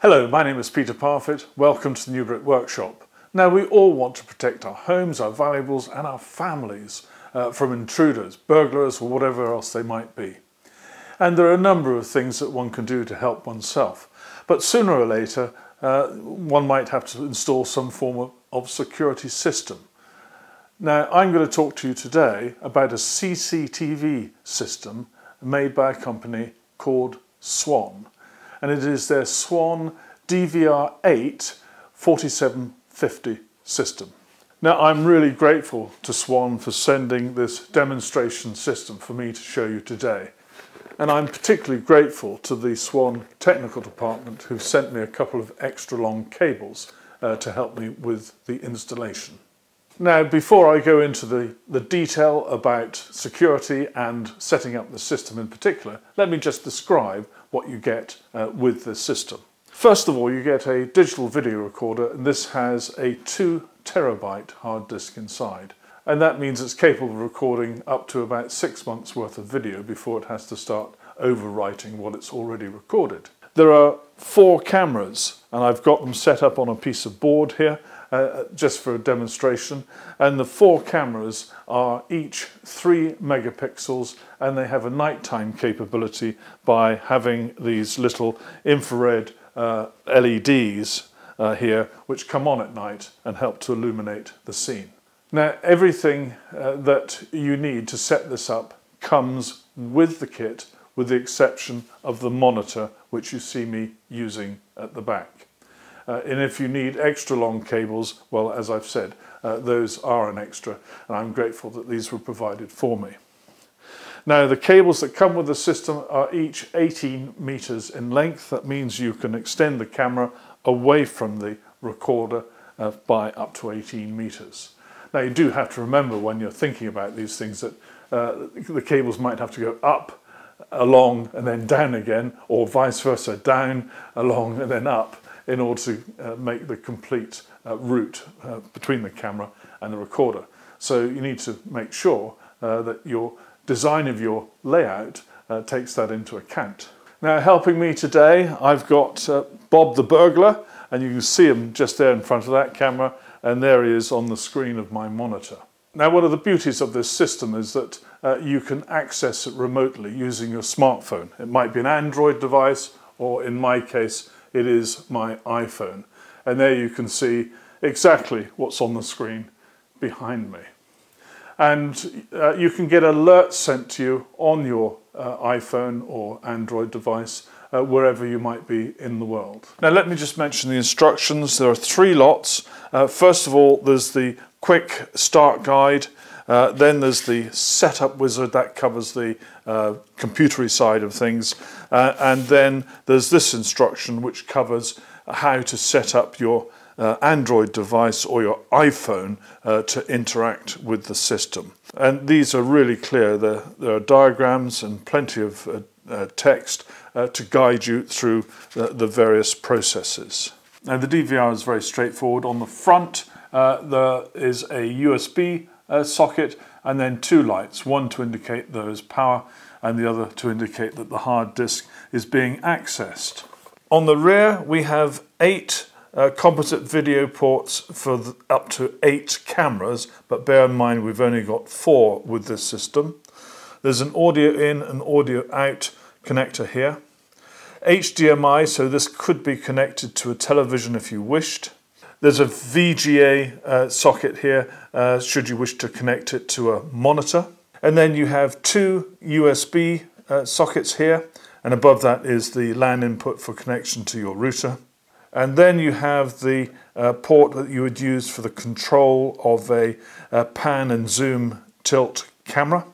Hello, my name is Peter Parfitt. Welcome to the New Brit Workshop. Now, we all want to protect our homes, our valuables, and our families uh, from intruders, burglars, or whatever else they might be. And there are a number of things that one can do to help oneself. But sooner or later, uh, one might have to install some form of, of security system. Now, I'm going to talk to you today about a CCTV system made by a company called Swann. And it is their Swann DVR8 4750 system. Now, I'm really grateful to Swann for sending this demonstration system for me to show you today. And I'm particularly grateful to the Swann technical department who've sent me a couple of extra long cables uh, to help me with the installation. Now, before I go into the, the detail about security and setting up the system in particular, let me just describe what you get uh, with the system. First of all, you get a digital video recorder, and this has a 2 terabyte hard disk inside. And that means it's capable of recording up to about six months worth of video before it has to start overwriting what it's already recorded. There are four cameras, and I've got them set up on a piece of board here, uh, just for a demonstration. And the four cameras are each three megapixels and they have a nighttime capability by having these little infrared uh, LEDs uh, here which come on at night and help to illuminate the scene. Now everything uh, that you need to set this up comes with the kit with the exception of the monitor which you see me using at the back. Uh, and if you need extra long cables, well, as I've said, uh, those are an extra, and I'm grateful that these were provided for me. Now, the cables that come with the system are each 18 meters in length. That means you can extend the camera away from the recorder uh, by up to 18 meters. Now, you do have to remember when you're thinking about these things that uh, the cables might have to go up, along, and then down again, or vice versa, down, along, and then up in order to uh, make the complete uh, route uh, between the camera and the recorder. So you need to make sure uh, that your design of your layout uh, takes that into account. Now helping me today I've got uh, Bob the burglar and you can see him just there in front of that camera and there he is on the screen of my monitor. Now one of the beauties of this system is that you can access it remotely using your smartphone. It might be an Android device or in my case it is my iPhone. And there you can see exactly what's on the screen behind me. And uh, you can get alerts sent to you on your uh, iPhone or Android device uh, wherever you might be in the world. Now let me just mention the instructions. There are three lots. Uh, first of all, there's the quick start guide uh, then there's the setup wizard that covers the uh, computery side of things. Uh, and then there's this instruction which covers how to set up your uh, Android device or your iPhone uh, to interact with the system. And these are really clear. There, there are diagrams and plenty of uh, text to guide you through the various processes. Now the DVR is very straightforward. On the front there is a USB uh, socket and then two lights, one to indicate there is power and the other to indicate that the hard disk is being accessed. On the rear we have eight uh, composite video ports for up to eight cameras, but bear in mind we've only got four with this system. There's an audio in and audio out connector here. HDMI, so this could be connected to a television if you wished. There's a VGA uh, socket here, uh, should you wish to connect it to a monitor. And then you have two USB uh, sockets here, and above that is the LAN input for connection to your router. And then you have the uh, port that you would use for the control of a, a pan and zoom tilt camera.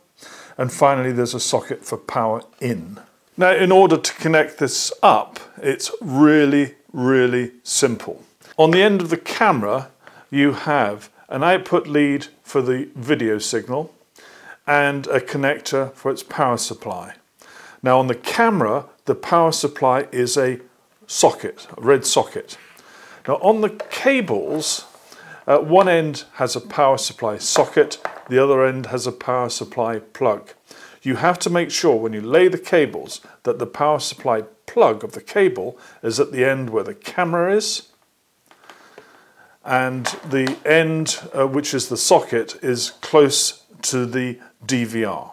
And finally, there's a socket for power in. Now, in order to connect this up, it's really, really simple. On the end of the camera, you have an output lead for the video signal and a connector for its power supply. Now on the camera, the power supply is a socket, a red socket. Now on the cables, uh, one end has a power supply socket, the other end has a power supply plug. you have to make sure when you lay the cables that the power supply plug of the cable is at the end where the camera is and the end, uh, which is the socket, is close to the DVR.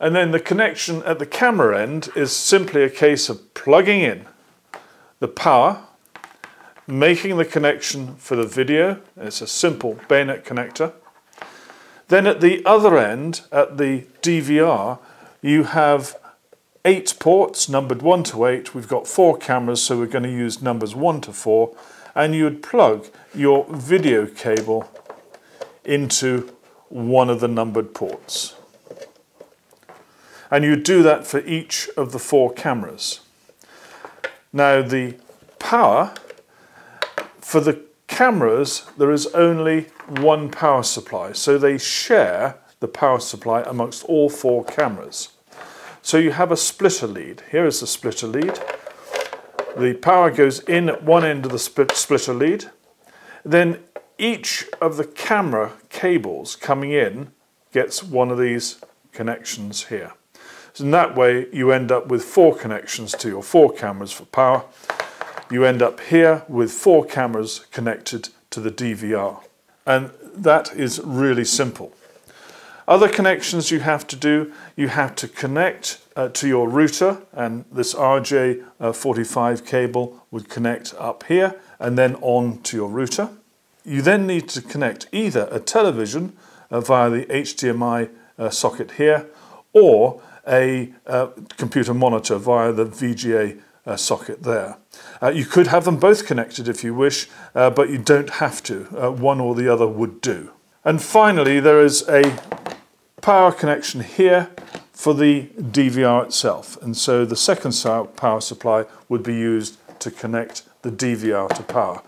And then the connection at the camera end is simply a case of plugging in the power, making the connection for the video. It's a simple bayonet connector. Then at the other end, at the DVR, you have eight ports, numbered one to eight. We've got four cameras, so we're going to use numbers one to four. And you would plug your video cable into one of the numbered ports. And you do that for each of the four cameras. Now the power, for the cameras there is only one power supply, so they share the power supply amongst all four cameras. So you have a splitter lead. Here is the splitter lead. The power goes in at one end of the splitter lead. Then each of the camera cables coming in gets one of these connections here. So in that way you end up with four connections to your four cameras for power. You end up here with four cameras connected to the DVR. And that is really simple. Other connections you have to do, you have to connect uh, to your router and this RJ45 cable would connect up here and then on to your router. You then need to connect either a television uh, via the HDMI uh, socket here or a uh, computer monitor via the VGA uh, socket there. Uh, you could have them both connected if you wish, but you don't have to. one or the other would do. And finally, there is a power connection here for the DVR itself. And so the second power supply would be used to connect the DVR to power.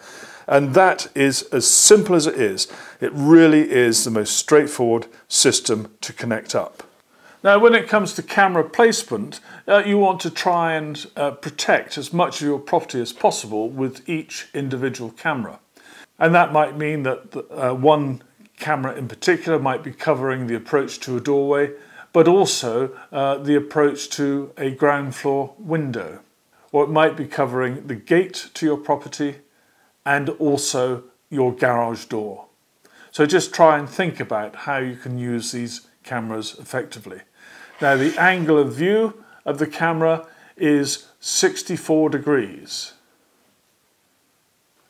And that is as simple as it is. It really is the most straightforward system to connect up. Now when it comes to camera placement, uh, you want to try and uh, protect as much of your property as possible with each individual camera. And that might mean that uh, one camera in particular might be covering the approach to a doorway, but also uh, the approach to a ground floor window. Or it might be covering the gate to your property and also your garage door. So just try and think about how you can use these cameras effectively. Now the angle of view of the camera is 64 degrees.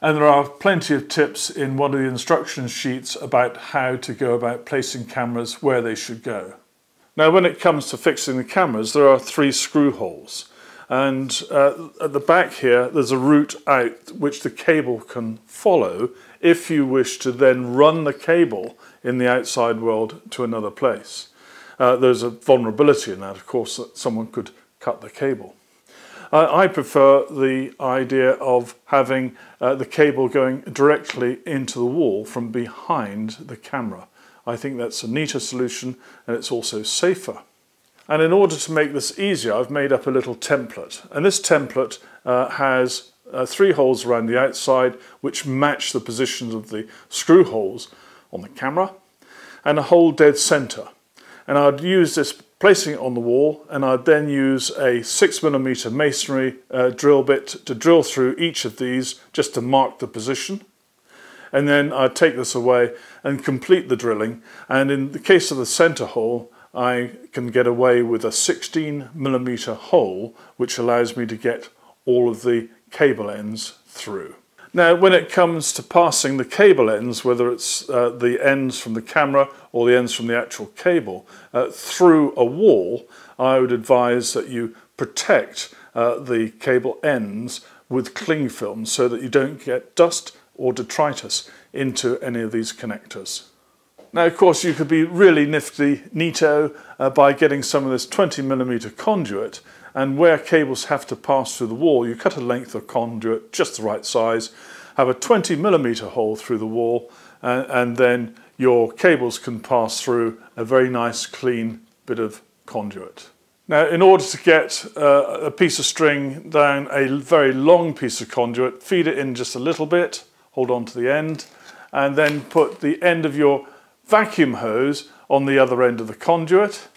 And there are plenty of tips in one of the instruction sheets about how to go about placing cameras where they should go. Now when it comes to fixing the cameras there are three screw holes and uh, at the back here there's a route out which the cable can follow if you wish to then run the cable in the outside world to another place. Uh, there's a vulnerability in that of course that someone could cut the cable. Uh, I prefer the idea of having uh, the cable going directly into the wall from behind the camera. I think that's a neater solution and it's also safer. And in order to make this easier, I've made up a little template. And this template uh, has uh, three holes around the outside which match the positions of the screw holes on the camera and a hole dead center. And I'd use this placing it on the wall and I'd then use a 6mm masonry uh, drill bit to drill through each of these just to mark the position and then I'd take this away and complete the drilling and in the case of the centre hole I can get away with a 16mm hole which allows me to get all of the cable ends through. Now when it comes to passing the cable ends, whether it's uh, the ends from the camera or the ends from the actual cable, uh, through a wall, I would advise that you protect uh, the cable ends with cling film so that you don't get dust or detritus into any of these connectors. Now of course you could be really nifty neato uh, by getting some of this 20mm conduit and where cables have to pass through the wall, you cut a length of conduit just the right size, have a 20 millimeter hole through the wall, and, and then your cables can pass through a very nice clean bit of conduit. Now, in order to get uh, a piece of string down a very long piece of conduit, feed it in just a little bit, hold on to the end, and then put the end of your vacuum hose on the other end of the conduit,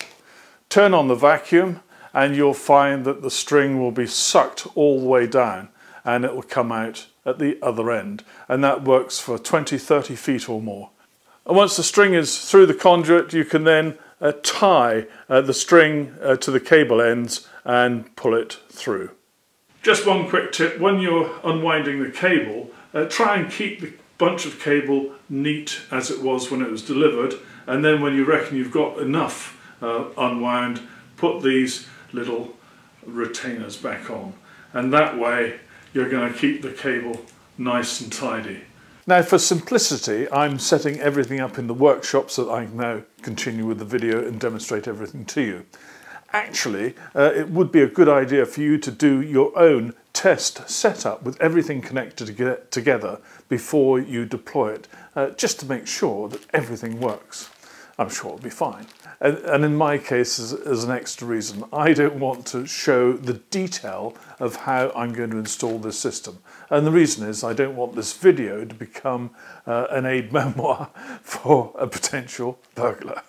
turn on the vacuum and you'll find that the string will be sucked all the way down and it will come out at the other end. And that works for 20 30 feet or more. And once the string is through the conduit you can then uh, tie uh, the string uh, to the cable ends and pull it through. Just one quick tip. When you're unwinding the cable uh, try and keep the bunch of cable neat as it was when it was delivered and then when you reckon you've got enough uh, unwound put these little retainers back on and that way you're going to keep the cable nice and tidy. Now for simplicity I'm setting everything up in the workshop so that I can now continue with the video and demonstrate everything to you. Actually uh, it would be a good idea for you to do your own test setup with everything connected together before you deploy it uh, just to make sure that everything works. I'm sure it'll be fine. And, and in my case, as, as, an extra reason, I don't want to show the detail of how I'm going to install this system. And the reason is I don't want this video to become uh, an aid memoir for a potential burglar.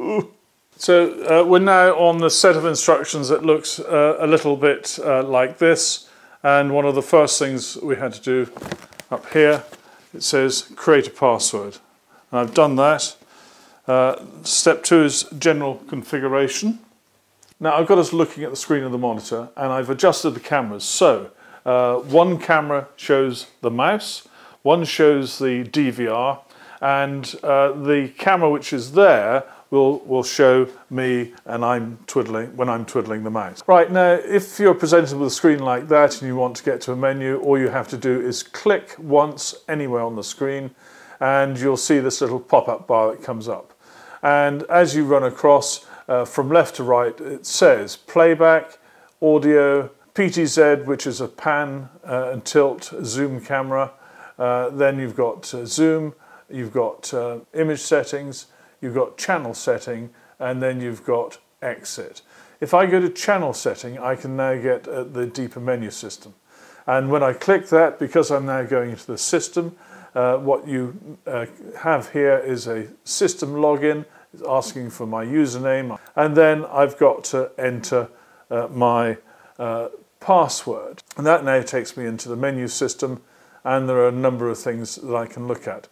Ooh. So uh, we're now on the set of instructions that looks uh, a little bit uh, like this. And one of the first things we had to do up here, it says create a password. And I've done that. Uh, step two is general configuration. Now I've got us looking at the screen of the monitor and I've adjusted the cameras. So uh, one camera shows the mouse, one shows the DVR, and uh, the camera which is there will, will show me and I'm twiddling when I'm twiddling the mouse. Right now, if you're presented with a screen like that and you want to get to a menu, all you have to do is click once anywhere on the screen and you'll see this little pop-up bar that comes up. And as you run across uh, from left to right, it says playback, audio, PTZ, which is a pan uh, and tilt zoom camera. Uh, then you've got uh, zoom, you've got uh, image settings, you've got channel setting, and then you've got exit. If I go to channel setting, I can now get at the deeper menu system. And when I click that, because I'm now going into the system, uh, what you uh, have here is a system login, it's asking for my username, and then I've got to enter uh, my uh, password. And that now takes me into the menu system, and there are a number of things that I can look at.